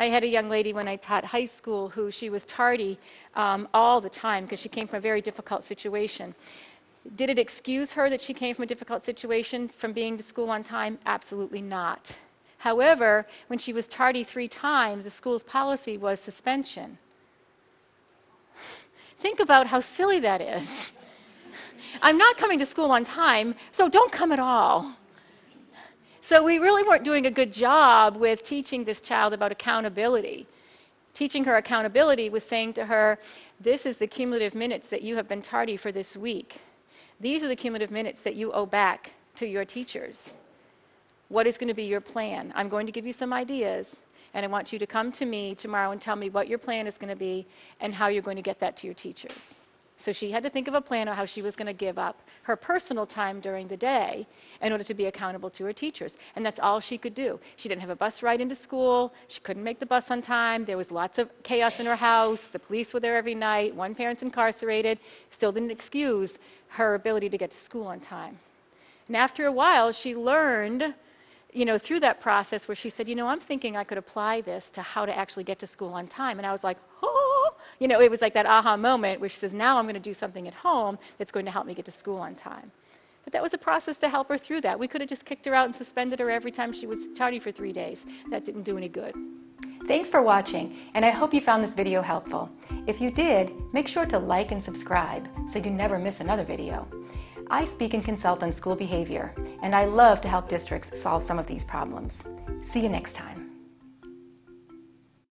I had a young lady when I taught high school who she was tardy um, all the time because she came from a very difficult situation. Did it excuse her that she came from a difficult situation from being to school on time? Absolutely not. However, when she was tardy three times, the school's policy was suspension. Think about how silly that is. I'm not coming to school on time, so don't come at all. So we really weren't doing a good job with teaching this child about accountability. Teaching her accountability was saying to her, This is the cumulative minutes that you have been tardy for this week. These are the cumulative minutes that you owe back to your teachers. What is going to be your plan? I'm going to give you some ideas, and I want you to come to me tomorrow and tell me what your plan is going to be and how you're going to get that to your teachers. So she had to think of a plan of how she was going to give up her personal time during the day in order to be accountable to her teachers. And that's all she could do. She didn't have a bus ride into school. She couldn't make the bus on time. There was lots of chaos in her house. The police were there every night. One parent's incarcerated. Still didn't excuse her ability to get to school on time. And after a while, she learned you know, through that process where she said, you know, I'm thinking I could apply this to how to actually get to school on time. And I was like, oh, you know, it was like that aha moment which says, now I'm going to do something at home that's going to help me get to school on time. But that was a process to help her through that. We could have just kicked her out and suspended her every time she was tardy for three days. That didn't do any good. Thanks for watching, and I hope you found this video helpful. If you did, make sure to like and subscribe so you never miss another video. I speak and consult on school behavior, and I love to help districts solve some of these problems. See you next time.